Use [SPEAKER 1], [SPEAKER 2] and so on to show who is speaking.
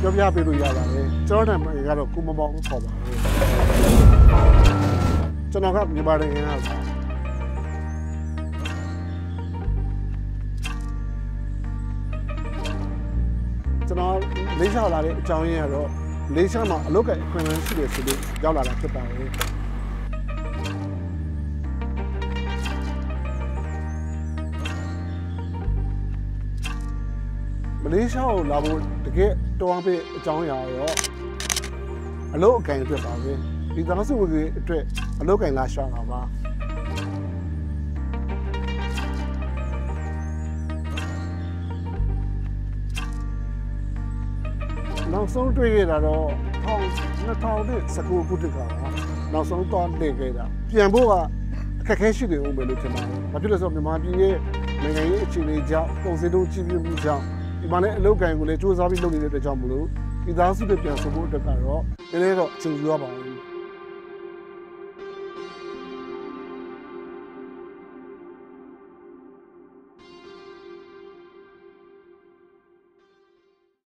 [SPEAKER 1] ပြောပြပေးလို့ရပါတယ်ကျွန်တော်နာမည်ကတော့ကိုမမောင်ကိုခေါ်ပါတယ်ကျွန်တော်ကမြန်မာနိုင်ငံကပါကျွန်တော်လေးလျှောက်လာတဲ့အကြောင်းရင်းကတော့လေးလျှောက်မှာအလုပ်ကအခွင့်အရေးရှိတယ်ဆိုလို့ရောက်လာတာဖြစ်ပါတယ် မလေးရှားကိုလာဖို့တကယ်တောင်းပေးအကြောင်းအရာရောအလုပ်အကင်အတွက်ပါပဲဒီသားစုဝင်အတွက်အလုပ်ကင်လာရှာတာပါနောက်ဆုံးတွေ့ခဲ့တာတော့2019ခုနှစ်ကပါနောက်ဆုံးတော့နေခဲ့တာပြန်ဖို့ကအခက်အခဲရှိတယ်ဦးမယ်လို့ထင်ပါတယ်။ဘာဖြစ်လို့လဲဆိုတော့မြန်မာပြည်ရဲ့နိုင်ငံရေးအခြေအနေကြောင့်ပုံစံတို့ကြီးပြမှုကြောင့် ဒီမှာလည်းအလုပ်ကံကိုလည်းစူးစမ်းပြီးလုပ်နေတဲ့အတွက်ကြောင့်မလို့ဒီသားစုတွေပြန်ဆိုဖို့အတွက်ကတော့နည်းနည်းတော့အချိန်ယူရပါဘူး